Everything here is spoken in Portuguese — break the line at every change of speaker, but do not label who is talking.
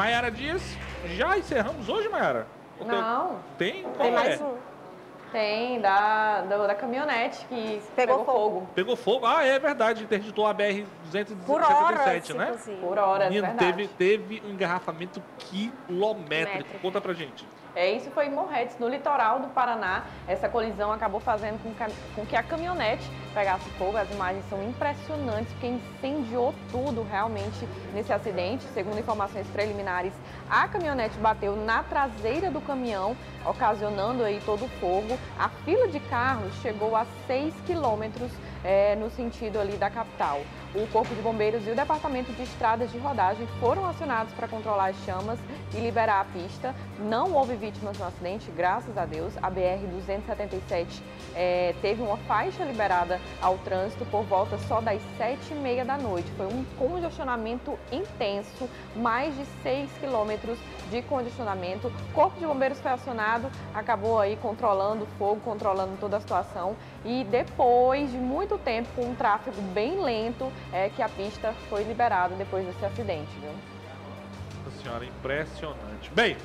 Maiara Dias, já encerramos hoje, Maiara?
Não,
Tem? Qual
Tem
é?
mais um.
Tem da, do- da caminhonete que
Pegou
pegou,
fogo.
fogo.
Pegou fogo? Ah, é verdade, interditou a BR
Por horas,
277, né?
Por horas,
Menino,
verdade.
teve, teve um engarrafamento quilométrico.
Métrico.
Conta pra gente.
É, isso foi em Morretes, no litoral do Paraná. Essa colisão acabou fazendo com que, com que a caminhonete pegasse fogo. As imagens são impressionantes, porque incendiou tudo realmente nesse acidente. Segundo informações preliminares, a caminhonete bateu na traseira do caminhão, ocasionando aí todo o fogo. A fila de carros chegou a 6 quilômetros é, no sentido ali da capital. O Corpo de Bombeiros e o Departamento de Estradas de Rodagem foram acionados para controlar as chamas e liberar a pista. Não houve vítimas no acidente, graças a Deus. A BR-277 eh, teve uma faixa liberada ao trânsito por volta só das sete e meia da noite. Foi um congestionamento intenso, mais de 6 quilômetros de congestionamento. O Corpo de Bombeiros foi acionado, acabou aí controlando fogo, controlando toda a situação. E depois de muito tempo, com um tráfego bem lento, é que a pista foi liberada depois desse acidente, viu?
Nossa senhora, impressionante. Bem,